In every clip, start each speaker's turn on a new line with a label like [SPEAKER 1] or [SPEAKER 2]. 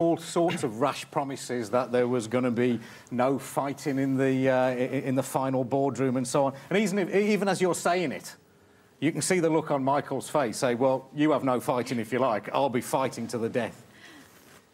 [SPEAKER 1] all sorts of rash promises that there was going to be no fighting in the uh, in the final boardroom and so on. And even even as you're saying it, you can see the look on Michael's face. Say, well, you have no fighting if you like. I'll be fighting to the death.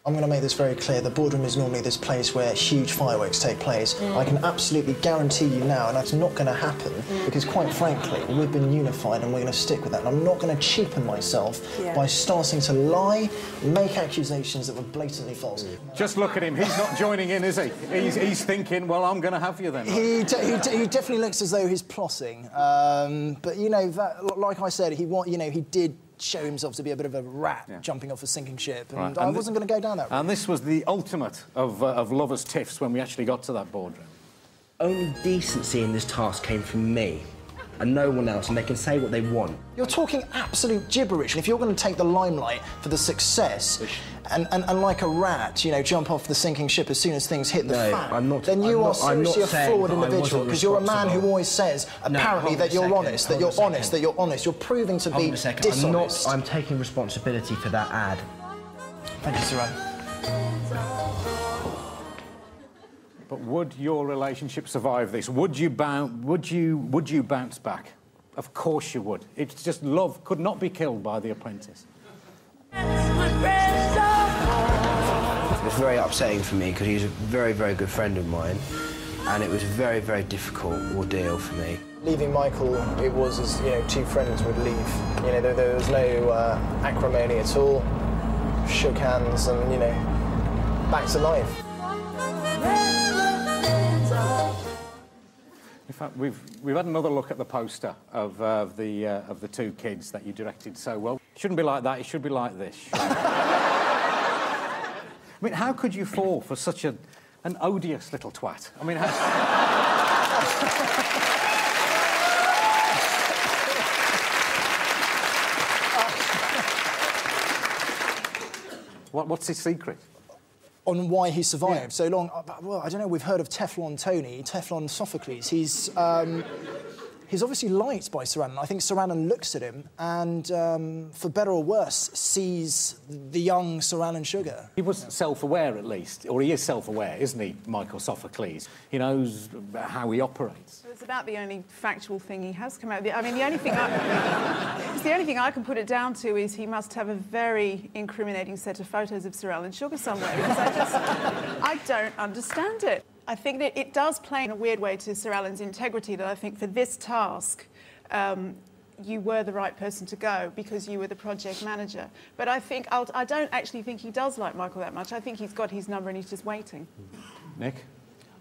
[SPEAKER 2] I'm going to make this very clear. The boardroom is normally this place where huge fireworks take place. Mm. I can absolutely guarantee you now, and that's not going to happen mm. because, quite frankly, we've been unified and we're going to stick with that. And I'm not going to cheapen myself yeah. by starting to lie, make accusations that were blatantly false.
[SPEAKER 1] Just look at him. He's not joining in, is he? He's, he's thinking, well, I'm going to have you then.
[SPEAKER 2] He, he, he, definitely looks as though he's plotting. Um, but, you know, that, like I said, he, you know, he did show himself to be a bit of a rat yeah. jumping off a sinking ship. And, right. and I wasn't going to go down that road.
[SPEAKER 1] And this was the ultimate of, uh, of lovers' tiffs when we actually got to that boardroom.
[SPEAKER 3] Only decency in this task came from me and no one else, and they can say what they want.
[SPEAKER 2] You're talking absolute gibberish, and if you're going to take the limelight for the success, and, and, and like a rat, you know, jump off the sinking ship as soon as things hit the no, fan, I'm not, then you I'm are not, seriously a flawed individual, because you're a man who always says, apparently, no, that you're honest, that you're honest, that you're honest. You're proving to hold be dishonest.
[SPEAKER 3] I'm, not, I'm taking responsibility for that ad.
[SPEAKER 2] Thank you, Sir
[SPEAKER 1] but would your relationship survive this? Would you, bounce, would, you, would you bounce back? Of course you would. It's just love could not be killed by The Apprentice.
[SPEAKER 3] It was very upsetting for me because he's a very, very good friend of mine and it was a very, very difficult ordeal for me.
[SPEAKER 2] Leaving Michael, it was as, you know, two friends would leave. You know, there, there was no uh, acrimony at all. Shook hands and, you know, back to life.
[SPEAKER 1] In fact, we've, we've had another look at the poster of, uh, the, uh, of the two kids that you directed so well. It shouldn't be like that, it should be like this. I mean, how could you fall for such a, an odious little twat? I mean, how... what, what's his secret?
[SPEAKER 2] on why he survived yeah. so long. Uh, well, I don't know, we've heard of Teflon Tony, Teflon Sophocles. He's, um, he's obviously liked by Sir I think Sir looks at him and, um, for better or worse, sees the young Sir Sugar.
[SPEAKER 1] He was self-aware, at least, or he is self-aware, isn't he, Michael Sophocles? He knows how he operates.
[SPEAKER 4] It's about the only factual thing he has come out with. I mean, the only thing I, it's the only thing I can put it down to is he must have a very incriminating set of photos of Sir Alan Sugar somewhere because I just, I don't understand it. I think that it does play in a weird way to Sir Alan's integrity that I think for this task, um, you were the right person to go because you were the project manager. But I think I'll, I do not actually think he does like Michael that much. I think he's got his number and he's just waiting.
[SPEAKER 1] Nick?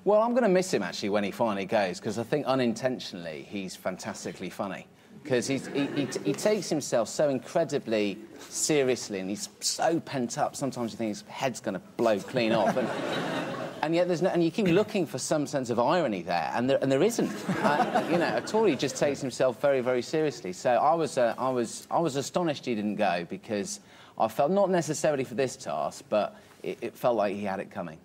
[SPEAKER 5] Well, I'm going to miss him actually when he finally goes because I think unintentionally he's fantastically funny because he, he, he, takes himself so incredibly seriously and he's so pent up. Sometimes you think his head's going to blow clean off. And, and yet there's no, and you keep looking for some sense of irony there, and there, and there isn't. Uh, you know, a Tory just takes himself very, very seriously. So I was, uh, I was, I was astonished he didn't go because I felt not necessarily for this task, but it, it felt like he had it coming.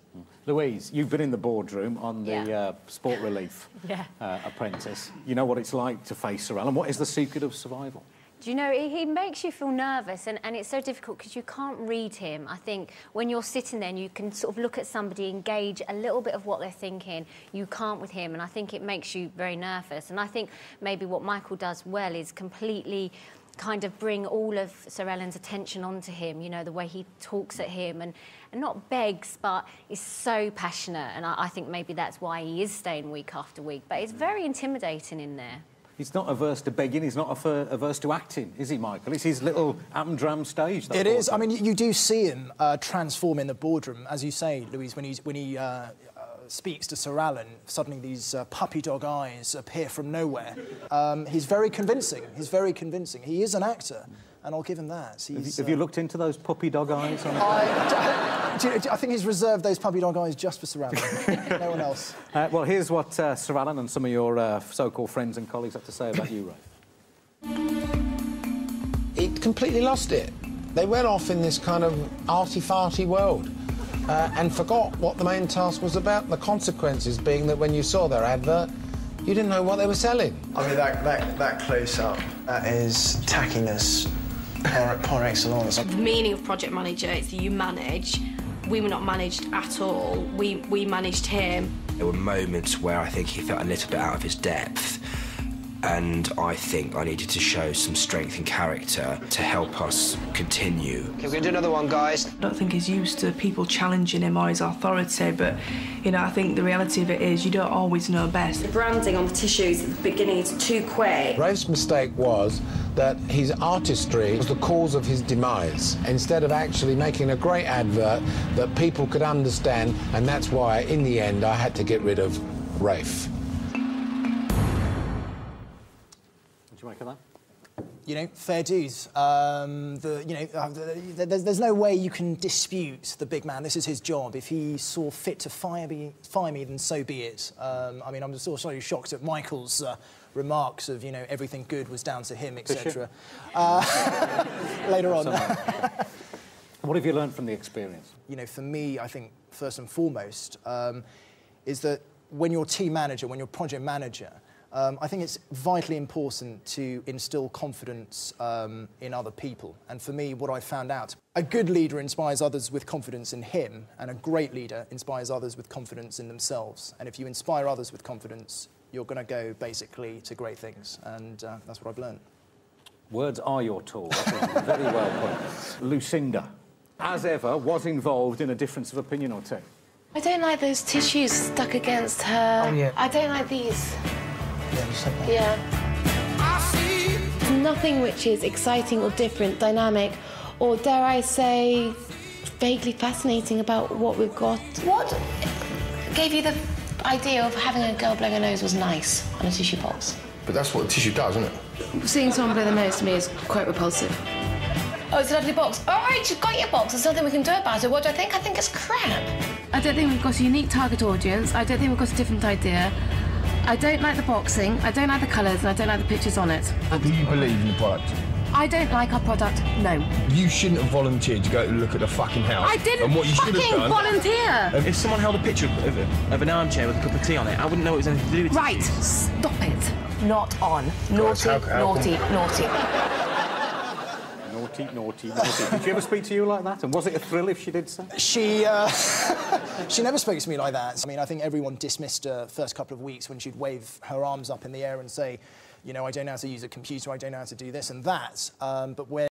[SPEAKER 1] Louise, you've been in the boardroom on the yeah. uh, Sport Relief
[SPEAKER 6] yeah.
[SPEAKER 1] uh, apprentice. You know what it's like to face Sir and What is the secret of survival?
[SPEAKER 6] Do you know, he makes you feel nervous and, and it's so difficult because you can't read him. I think when you're sitting there and you can sort of look at somebody, engage a little bit of what they're thinking, you can't with him and I think it makes you very nervous. And I think maybe what Michael does well is completely kind of bring all of Sir Alan's attention onto him, you know, the way he talks at him and, and not begs, but is so passionate. And I, I think maybe that's why he is staying week after week. But it's very intimidating in there.
[SPEAKER 1] He's not averse to begging, he's not averse to acting, is he, Michael? It's his little Amdram stage.
[SPEAKER 2] It is. I mean, you do see him uh, transform in the boardroom, as you say, Louise, when, he's, when he uh, speaks to Sir Alan, suddenly these uh, puppy dog eyes appear from nowhere. Um, he's very convincing. He's very convincing. He is an actor, and I'll give him that.
[SPEAKER 1] Have you, have, you, uh, looked into those puppy dog eyes? I,
[SPEAKER 2] do, do, I think he's reserved those puppy dog eyes just for Sir Alan. no one else.
[SPEAKER 1] Uh, well, here's what uh, Sir Alan and some of your uh, so-called friends and colleagues have to say about you, Ray.
[SPEAKER 7] He completely lost it. They went off in this kind of arty-farty world uh, and forgot what the main task was about. The consequences being that when you saw their advert, you didn't know what they were selling.
[SPEAKER 2] I mean, that, that, that close-up, that is tackiness par, par excellence.
[SPEAKER 8] The meaning of project manager is you manage we were not managed at all. We, we managed him.
[SPEAKER 3] There were moments where I think he felt a little bit out of his depth. And I think I needed to show some strength and character to help us continue.
[SPEAKER 2] Okay, we're going to do another one, guys.
[SPEAKER 9] I don't think he's used to people challenging him or his authority, but you know, I think the reality of it is you don't always know best.
[SPEAKER 8] The branding on the tissues at the beginning is too quick.
[SPEAKER 7] Raef's mistake was that his artistry was the cause of his demise, instead of actually making a great advert that people could understand, and that's why, in the end, I had to get rid of Rafe.
[SPEAKER 1] What do you make of that?
[SPEAKER 2] You know, fair dues. Um, the, you know, uh, the, there's, there's no way you can dispute the big man. This is his job. If he saw fit to fire me, fire me then so be it. Um, I mean, I'm just also shocked at Michael's uh, remarks of, you know, everything good was down to him, etc. Uh, later on.
[SPEAKER 1] What have you learned from the experience?
[SPEAKER 2] you know, for me, I think first and foremost um, is that when you're team manager, when you're project manager, um, I think it's vitally important to instill confidence um, in other people. And for me, what I found out, a good leader inspires others with confidence in him, and a great leader inspires others with confidence in themselves. And if you inspire others with confidence, you're going to go basically to great things. And uh, that's what I've learned.
[SPEAKER 1] Words are your tool. Very well put. Lucinda, as ever, was involved in a difference of opinion or two.
[SPEAKER 10] I don't like those tissues stuck against her.
[SPEAKER 2] Oh, yeah.
[SPEAKER 10] I don't like these.
[SPEAKER 2] Yeah, you said that.
[SPEAKER 10] Yeah. Nothing which is exciting or different, dynamic, or dare I say, vaguely fascinating about what we've got. What gave you the idea of having a girl blowing her nose was nice on a tissue box?
[SPEAKER 11] But that's what a tissue does, isn't it?
[SPEAKER 10] Seeing someone blow their nose to me is quite repulsive. Oh, it's a lovely box. All right, you've got your box. There's nothing we can do about it. What do I think? I think it's crap.
[SPEAKER 9] I don't think we've got a unique target audience. I don't think we've got a different idea. I don't like the boxing, I don't like the colours, and I don't like the pictures on it.
[SPEAKER 11] Do you believe in the product?
[SPEAKER 9] I don't like our product, no.
[SPEAKER 11] You shouldn't have volunteered to go to look at the fucking house.
[SPEAKER 9] I didn't
[SPEAKER 11] And what you should
[SPEAKER 9] fucking
[SPEAKER 11] have done.
[SPEAKER 9] volunteer!
[SPEAKER 12] Um, if someone held a picture of, of an armchair with a cup of tea on it, I wouldn't know it was anything to do with
[SPEAKER 9] Right, stop it.
[SPEAKER 10] Not on. Naughty,
[SPEAKER 11] how- how
[SPEAKER 10] naughty, naughty.
[SPEAKER 1] Naughty, naughty, naughty. Did she ever speak to you like that? And was it a thrill if she did so?
[SPEAKER 2] She, uh, she never spoke to me like that. I mean, I think everyone dismissed her first couple of weeks when she'd wave her arms up in the air and say, you know, I don't know how to use a computer, I don't know how to do this and that. Um, but when